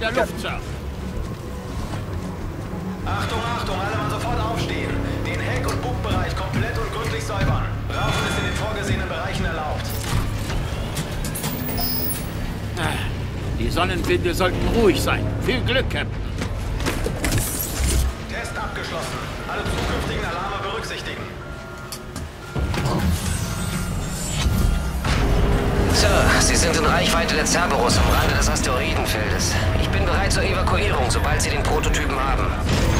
In der Luft, Sir. Achtung, Achtung, alle mal sofort aufstehen. Den Heck- und Bugbereich komplett und gründlich säubern. Rauchen ist in den vorgesehenen Bereichen erlaubt. Die Sonnenwinde sollten ruhig sein. Viel Glück, Captain. Test abgeschlossen. Alle zukünftigen Alarme berücksichtigen. Sir, Sie sind in Reichweite der Cerberus am Rande des Asteroidenfeldes. Ich bin bereit zur Evakuierung, sobald Sie den Prototypen haben.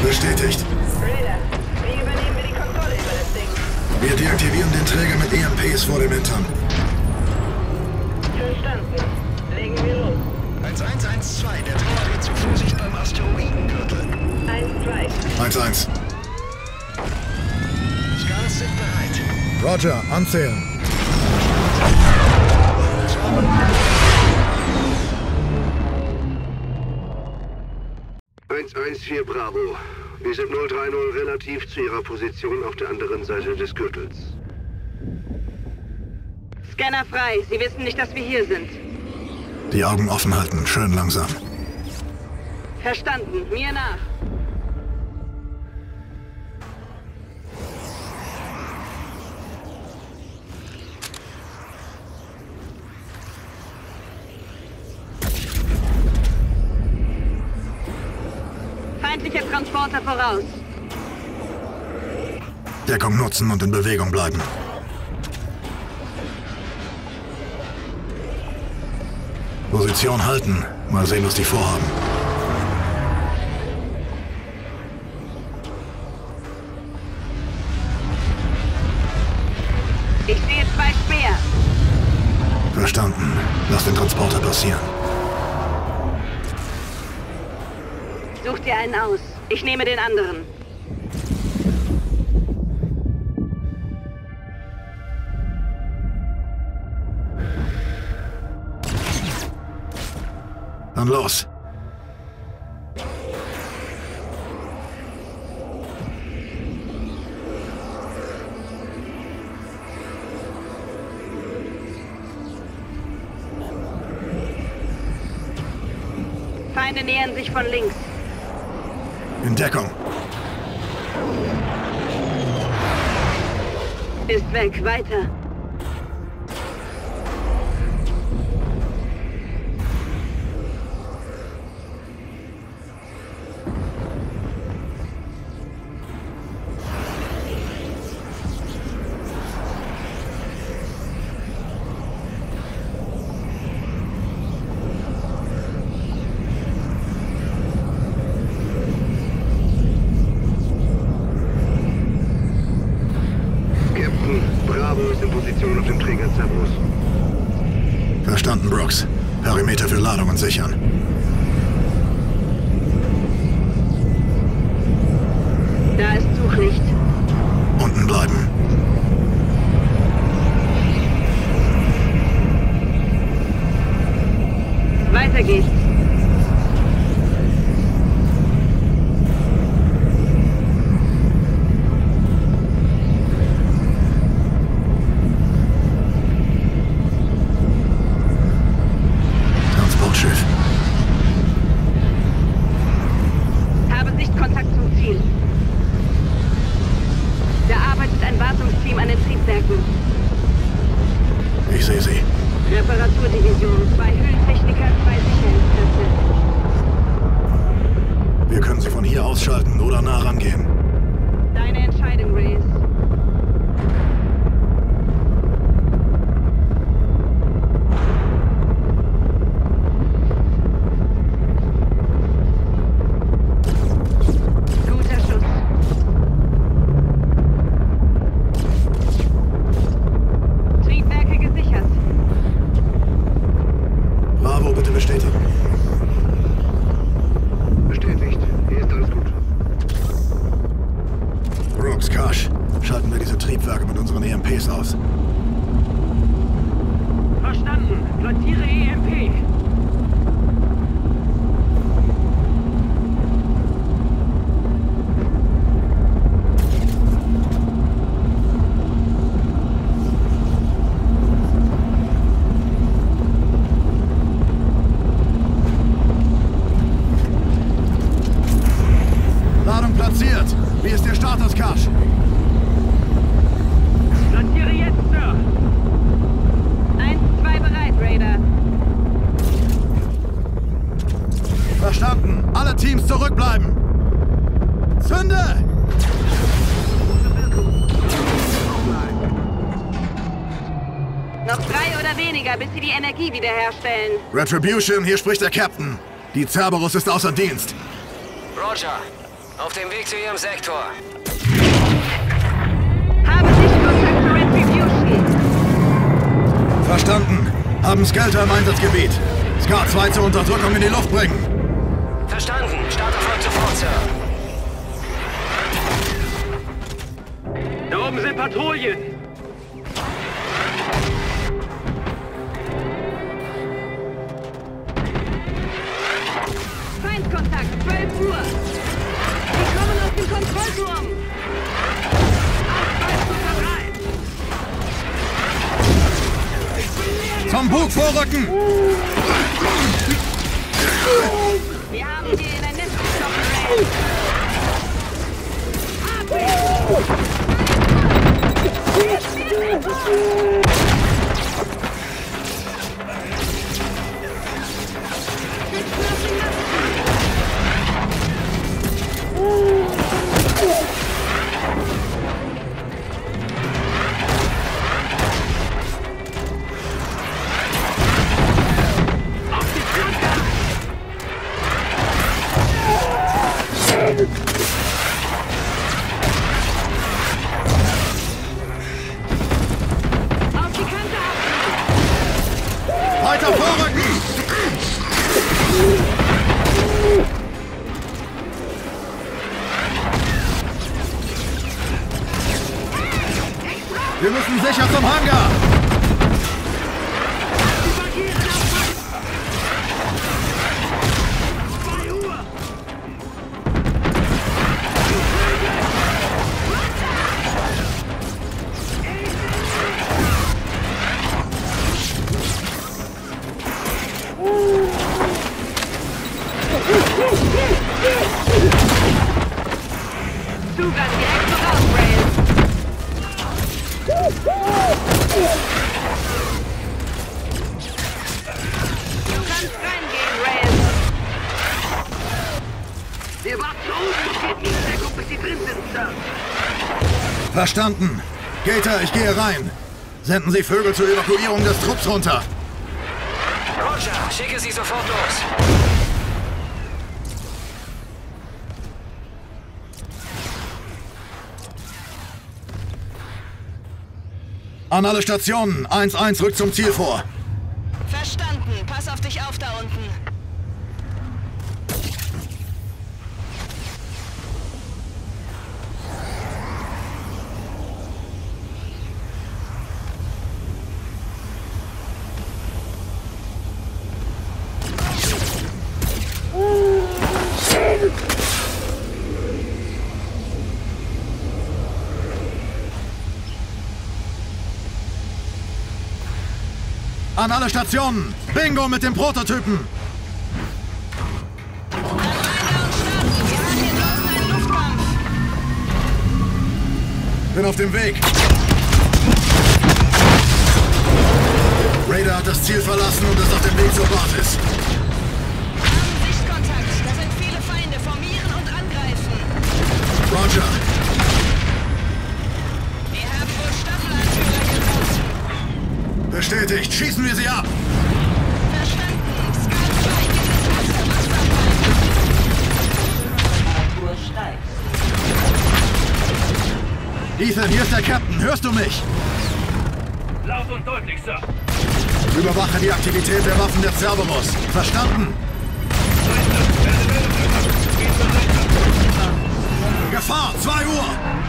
Bestätigt. Raider, wie übernehmen wir die Kontrolle über das Ding? Wir deaktivieren den Träger mit EMPs vor dem Hintern. Verstanden. Legen wir los. 1112, der Tower rät zu Vorsicht beim Asteroidengürtel. 1, 2. 1-1. Scans sind bereit. Roger, anzählen. Vier Bravo. Wir sind 030 relativ zu Ihrer Position auf der anderen Seite des Gürtels. Scanner frei. Sie wissen nicht, dass wir hier sind. Die Augen offen halten, schön langsam. Verstanden. Mir nach. Feindlicher Transporter voraus. Deckung nutzen und in Bewegung bleiben. Position halten. Mal sehen, was die vorhaben. Ich sehe zwei Speer. Verstanden. Lass den Transporter passieren. Such dir einen aus. Ich nehme den anderen. Dann los. Feinde nähern sich von links. In Deckung. Ist weg. Weiter. Sichern. Da ist Suchlicht. Unten bleiben. Weiter geht's. AWPs aus. Verstanden. Platziere EMP. Platziert. Wie ist der Status, Karsch? Aktiviere jetzt noch. Eins, zwei bereit, Raider. Verstanden. Alle Teams zurückbleiben. Zünde! Noch drei oder weniger, bis sie die Energie wiederherstellen. Retribution, hier spricht der Captain. Die Cerberus ist außer Dienst. Roger. Auf dem Weg zu Ihrem Sektor. Verstanden. Haben Skelter im Einsatzgebiet. Scar 2 zur Unterdrückung in die Luft bringen. Verstanden. Start erfolgt sofort, Sir. Da oben sind Patrouillen. Feindkontakt, 12 Uhr. Sie kommen aus dem Kontrollturm. Zum Bug vorrücken! Wir haben hier in Verstanden. Gator, ich gehe rein. Senden Sie Vögel zur Evakuierung des Trupps runter. Roger. Schicke sie sofort los. An alle Stationen. 1-1 rückt zum Ziel vor. Verstanden. Pass auf dich auf da unten. An alle Stationen. Bingo mit dem Prototypen. Bin auf dem Weg. Raider hat das Ziel verlassen und ist auf dem Weg zur Basis. Haben Sichtkontakt. Da sind viele Feinde. Formieren und angreifen. Roger. Bestätigt. Schießen wir sie ab. Verstanden. Skat 2 gibt es erste Wasserfall. Ethan, hier ist der Captain. Hörst du mich? Laut und deutlich, Sir. Überwache die Aktivität der Waffen der Cerberus. Verstanden? Gefahr, 2 Uhr!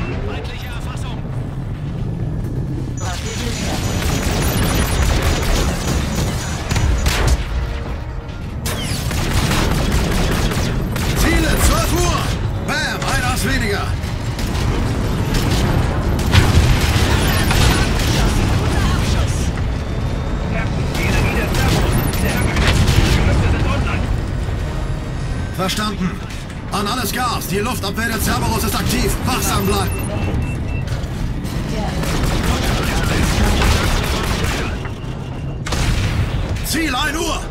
Verstanden. An alles Gas. Die Luftabwehr der Cerberus ist aktiv. Wachsam bleiben. Ziel 1 Uhr.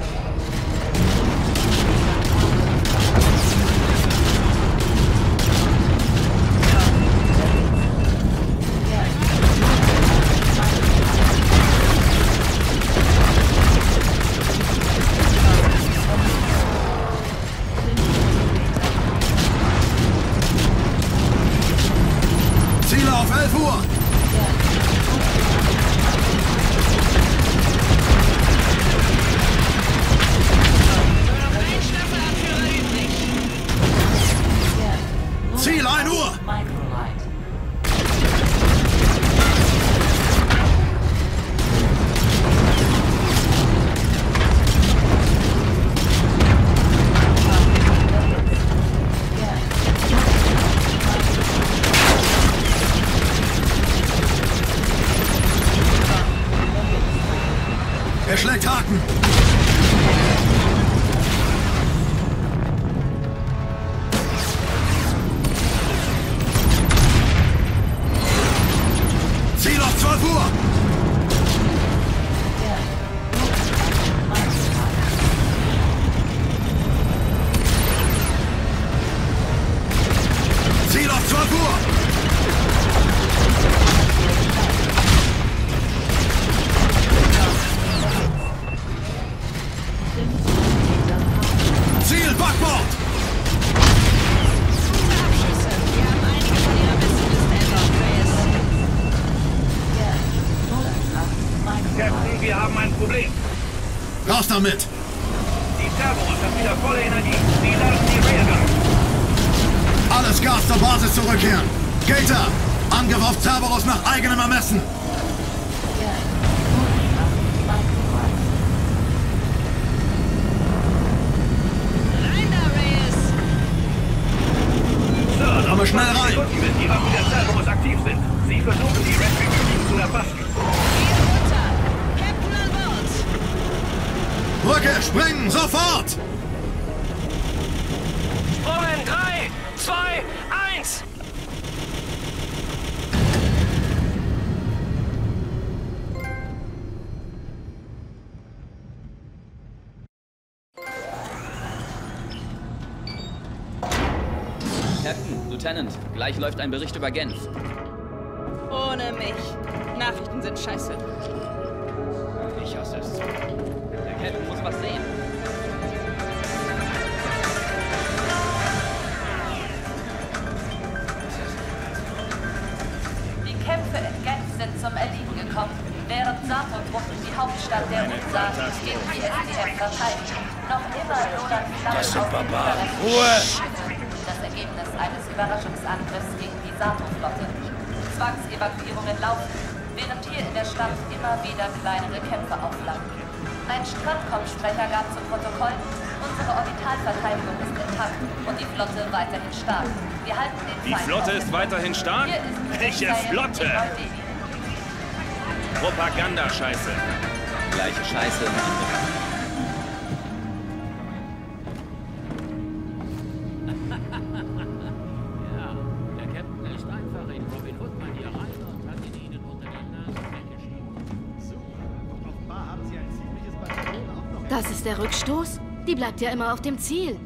Ziel Raus damit! Die Cerberus hat wieder volle Energie. Sie laden die Railgun. Alles Gas zur Basis zurückkehren! Gator! Angriff auf Cerberus nach eigenem Ermessen! Captain, Lieutenant, gleich läuft ein Bericht über Genf. Ohne mich. Nachrichten sind scheiße. Ich hasse es. Der Captain muss was sehen. Die Kämpfe in Genf sind zum Erliegen gekommen, während NATO-Truppen die Hauptstadt der Unsagen gegen die SDF verteidigen. Noch immer lodern Flammen Das sind Barbaren. Ruhe! Das Ergebnis eines Überraschungsangriffs gegen die NATO-Flotte. Zwangsevakuierungen laufen, während hier in der Stadt immer wieder kleinere Kämpfe aufflammen. Ein Stratcom-Sprecher gab zu Protokoll, unsere Orbitalverteidigung ist intakt und die Flotte weiterhin stark. Wir halten den Die Feind Flotte ist weiterhin stark? Hier ist Welche Flotte? in. Propagandascheiße. Gleiche Scheiße. Ja, ist der Rückstoß? Die bleibt ja immer auf dem Ziel.